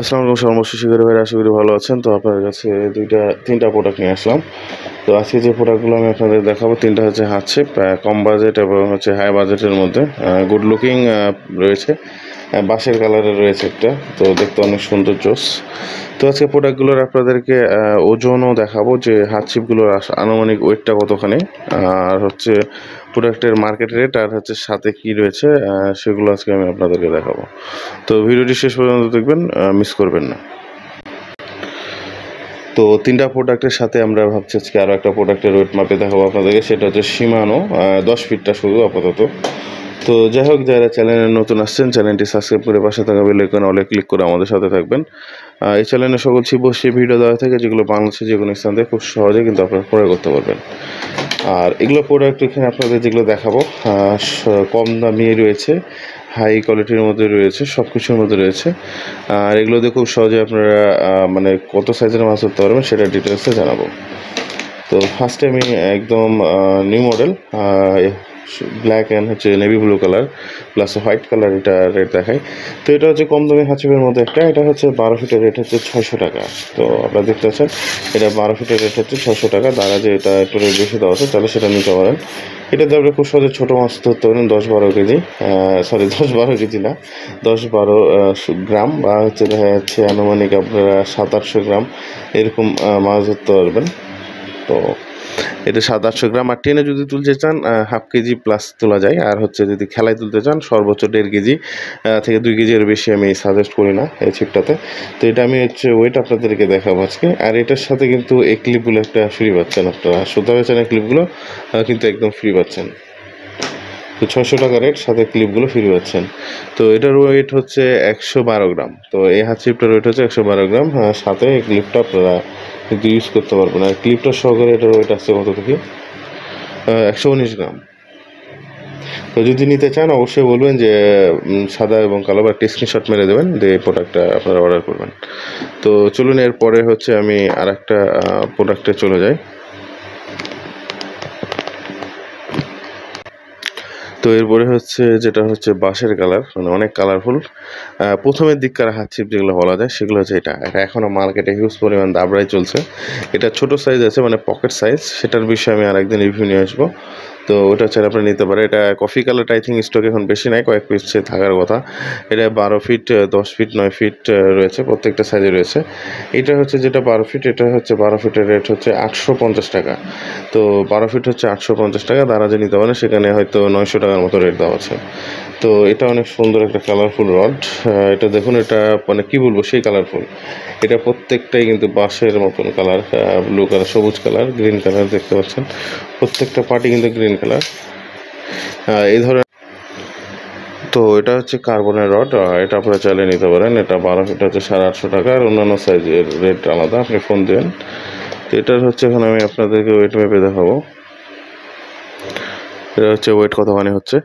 আসসালামু আলাইকুম, সর্বশেষ শিকারি ভাইরা, আশা করি ভালো আছেন। তো আপনার কাছে দুইটা, তিনটা প্রোডাক্ট নিয়ে আসলাম। তো আজকে যে প্রোডাক্টগুলো আমি আপনাদের দেখাবো, তিনটা হচ্ছে হাত কম বাজেট এবং হচ্ছে হাই বাজেটের মধ্যে। গুড লুকিং রয়েছে। বাঁশের কালারে রয়েছে একটা। তো দেখতে অনেক সুন্দর জোস। তো আজকে প্রোডাক্টগুলোর আপনাদেরকে ওজনও দেখাবো যে হাত ছিপগুলোর আনুমানিক ওয়েটটা কতখানি। আর হচ্ছে প্রোডাক্টের মার্কেট রেট আর হচ্ছে সাথে কি রয়েছে সেগুলো আজকে আমি আপনাদেরকে দেখাবো। তো ভিডিওটি শেষ পর্যন্ত দেখবেন মিস করবেন না। তো তিনটা প্রোডাক্টের সাথে আমরা ভাবছি আজকে আরও একটা প্রোডাক্টের ওয়েট মাপে দেখাবো আপনাদেরকে, সেটা হচ্ছে সীমানো দশ ফিটটা শুধু আপাতত। তো যাই হোক, যারা চ্যানেলে নতুন আসছেন চ্যানেলটি সাবস্ক্রাইব করে পাশে থাকা বেল আইকনে অলে ক্লিক করে আমাদের সাথে থাকবেন। এই চ্যানেলে সকল ছিপ বসে ভিডিও দেওয়া থাকে, যেগুলো বাংলাদেশে যে কোনো স্থান থেকে খুব সহজে কিন্তু আপনারা ক্রয় করতে পারবেন। আর এগুলো প্রোডাক্ট এখানে আপনাদের যেগুলো দেখাবো কম দামি রয়েছে হাই কোয়ালিটির মধ্যে রয়েছে সব কিছুর মধ্যে রয়েছে। আর এগুলো দিয়ে খুব সহজে আপনারা মানে কত সাইজের মাছ ধরতে পারবেন সেটা ডিটেলসে জানাব। তো ফার্স্টে আমি একদম নিউ মডেল ব্ল্যাক অ্যান্ড হচ্ছে navy blue colour plus white colour এটা রেট দেখায়। তো এটা হচ্ছে কম দামি হাঁচিপের মধ্যে একটা, এটা হচ্ছে বারো ফিটের রেট হচ্ছে ছয়শো টাকা। তো আপনারা দেখতে পাচ্ছেন, এটা বারো ফিটের রেট হচ্ছে ছয়শো টাকা। দ্বারা যে এটা একটু রেট বেশি দেওয়া আছে, তাহলে সেটা নিতে পারেন। এটাতে আপনি খুব সহজে ছোটো মাছ ধরতে পারেন, দশ বারো কেজি। সরি দশ বারো কেজি না, দশ বারো গ্রাম। বা হচ্ছে দেখা যাচ্ছে আনুমানিক আপনারা সাত আটশো গ্রাম এরকম মাছ ধরতে পারবেন। তো এটা সাত আটশো গ্রাম। আর টেনে যদি তুলতে চান হাফ কেজি প্লাস তোলা যায়। আর হচ্ছে যদি খেলায় তুলতে চান, সর্বোচ্চ দেড় কেজি থেকে দুই কেজি এর বেশি আমি সাজেস্ট করি না এই ছিপটাতে তো এটা আমি হচ্ছে ওয়েট আপনাদেরকে দেখাবো আজকে। আর এটার সাথে কিন্তু এই ক্লিপগুলো একটা ফ্রি পাচ্ছেন আপনারা। সুতা এই ক্লিপগুলো কিন্তু একদম ফ্রি পাচ্ছেন। তো ছশো টাকা রেট সাথে ক্লিপগুলো ফ্রি পাচ্ছেন। তো এটার ওয়েট হচ্ছে একশো বারো গ্রাম। তো এই হাত চিপটার ওয়েট হচ্ছে একশো বারো গ্রাম। সাথে এই ক্লিপটা আপনারা কিন্তু ইউজ করতে পারবেন আর ক্লিপটা সহকারে এটার ওয়েট আসছে কত থেকে একশো উনিশ গ্রাম। তো যদি নিতে চান, অবশ্যই বলবেন যে সাদা এবং কালো, বা একটা স্ক্রিনশট মেরে দেবেন, দিয়ে প্রোডাক্টটা আপনারা অর্ডার করবেন। তো চলুন, এরপরে হচ্ছে আমি আর একটা প্রোডাক্টে চলে যাই। তো এরপরে হচ্ছে যেটা হচ্ছে বাঁশের কালার মানে অনেক কালারফুল প্রথমের দিককার হাত ছিপ যেগুলো বলা যায়, সেগুলো হচ্ছে এটা। এটা এখনও মার্কেটে হিউজ পরিমাণ দাবড়াই চলছে। এটা ছোট সাইজ আছে মানে পকেট সাইজ সেটার বিষয়ে আমি আরেকদিন রিভিউ নিয়ে আসব। তো ওটা হচ্ছে আপনি নিতে পারেন। এটা কফি কালারটা আই থিঙ্ক স্টক এখন বেশি নাই, কয়েক পিস থাকার কথা। এটা বারো ফিট দশ ফিট নয় ফিট রয়েছে, প্রত্যেকটা সাইজে রয়েছে। এটা হচ্ছে যেটা বারো ফিট এটা হচ্ছে বারো ফিটের রেট হচ্ছে আটশো পঞ্চাশ টাকা। তো বারো ফিট হচ্ছে আটশো পঞ্চাশ টাকা তারা যে নিতে পারেন, সেখানে হয়তো নয়শো টাকার মতো রেট দেওয়া আছে। তো এটা অনেক সুন্দর একটা কালারফুল রড এটা দেখুন, এটা মানে কি বলব, সেই কালারফুল এটা প্রত্যেকটাই কিন্তু বাঁশের মতন কালার ব্লু কালার সবুজ কালার গ্রিন কালার দেখতে পাচ্ছেন। প্রত্যেকটা পার্টি কিন্তু গ্রিন কালার এই ধরনের তো এটা হচ্ছে কার্বনের রড এটা আপনারা চাইলে নিতে পারেন। এটা বারো ফিট হচ্ছে সাড়ে আটশো টাকা, আর অন্যান্য সাইজের রেট আলাদা, আপনি ফোন দেন। তো এটার হচ্ছে এখন আমি আপনাদেরকে ওয়েট মেপে দেখাবো। এটা হচ্ছে ওয়েট কতখানি হচ্ছে?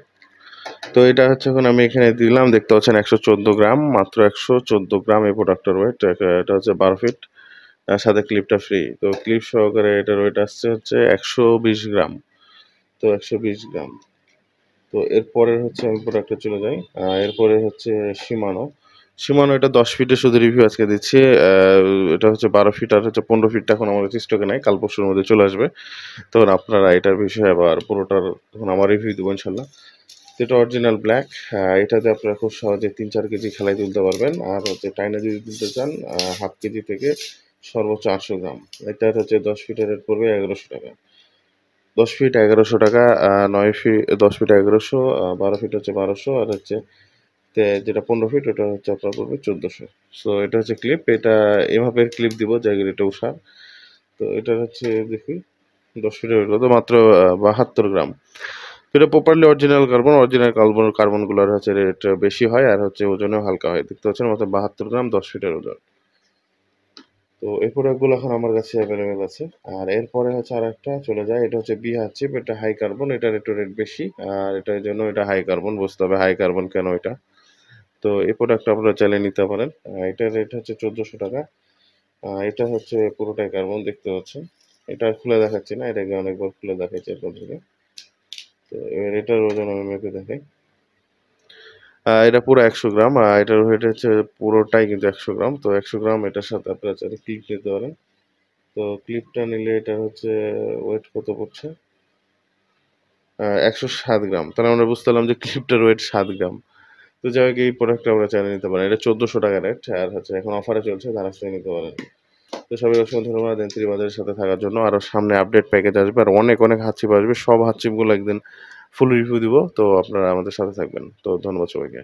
তো এটা হচ্ছে এখন আমি এখানে দিলাম, দেখতে পাচ্ছেন একশো চোদ্দ গ্রাম, মাত্র একশো চোদ্দ গ্রাম এই প্রোডাক্টের ওয়েট এটা হচ্ছে বারো ফিট তার সাথে ক্লিপটা ফ্রি তো ক্লিপ সহকারে এটার ওয়েট আসছে হচ্ছে একশো বিশ গ্রাম। তো একশো বিশ গ্রাম। তো এরপরের হচ্ছে আমি প্রোডাক্টে চলে যাই। এরপরে হচ্ছে সীমানো সীমানো এটা দশ ফিটের শুধু রিভিউ আজকে দিচ্ছি। এটা হচ্ছে বারো ফিট আর হচ্ছে পনেরো ফিটটা এখন আমার স্টকে নাই। কাল পরশুর মধ্যে চলে আসবে। তখন আপনারা এটার বিষয়ে আবার পুরোটার তখন আমার রিভিউ দেবো ইনশাল্লাহ। এটা অরিজিনাল ব্ল্যাক এটাতে আপনারা খুব সহজে তিন চার কেজি খেলায় তুলতে পারবেন। আর হচ্ছে টাইনা যদি তুলতে চান হাফ কেজি থেকে সর্বোচ্চ আটশো গ্রাম। এটা হচ্ছে দশ ফিটের রেট পড়বে এগারোশো টাকা। দশ ফিট এগারোশো টাকা নয় ফিট দশ ফিট এগারোশো বারো ফিট হচ্ছে বারোশো, আর হচ্ছে তে- যেটা পনেরো ফিট ওটা হচ্ছে আপনার পড়বে চোদ্দোশো। সো এটা হচ্ছে ক্লিপ এটা এভাবে ক্লিপ দিব জায়গার এটা উষার তো এটা হচ্ছে দেখি, দশ ফিটের কত? মাত্র বাহাত্তর গ্রাম। তো এটা properly original carbon original carbon কার্বনগুলোর হচ্ছে রেট বেশি হয়, আর হচ্ছে ওজনেও হালকা হয়। দেখতে পাচ্ছেন মাত্র বাহাত্তর গ্রাম, দশ ফিটের ওজন। তো এই প্রোডাক্টগুলো এখন আমার কাছে অ্যাভেলেবেল আছে। আর এরপরে হচ্ছে আর একটা চলে যায়, এটা হচ্ছে বিহার চিপ এটা হাই কার্বন এটার একটু রেট বেশি। আর এটার জন্য এটা হাই কার্বন বুঝতে হবে হাই কার্বন কেন এটা। তো এই প্রোডাক্টটা আপনারা চাইলে নিতে পারেন। এটার রেট হচ্ছে চোদ্দোশো টাকা। এটা হচ্ছে পুরোটাই কার্বন দেখতে পাচ্ছেন। এটা খুলে দেখাচ্ছি না এটাকে অনেকবার খুলে দেখাচ্ছি আপনাদেরকে। তো এবার এটার ওজন আমি মেপে দেখাই। এটা পুরো একশো গ্রাম, আর এটার ওয়েট হচ্ছে পুরোটাই কিন্তু একশো গ্রাম। তো একশো গ্রাম এটার সাথে আপনারা চাইলে ক্লিপ নিতে পারেন। তো ক্লিপটা নিলে এটা হচ্ছে ওয়েট কত পড়ছে? একশো সাত গ্রাম। তাহলে আমরা বুঝতে পারলাম যে ক্লিপটার ওয়েট সাত গ্রাম। তো যাই হোক, এই প্রোডাক্টটা আমরা চাইলে নিতে পারেন। এটা চোদ্দোশো টাকা রেট আর হচ্ছে এখন অফারে চলছে, তারা সেটা নিতে পারেন। তো সবাই অসংখ্য ধন্যবাদ এন্ত্রি বাজারের সাথে থাকার জন্য। আরও সামনে আপডেট প্যাকেজ আসবে, আর অনেক অনেক হাতচিপ আসবে। সব হাতচিপগুলো একদিন ফুল রিভিউ দিব তো আপনারা আমাদের সাথে থাকবেন। তো ধন্যবাদ সবাইকে।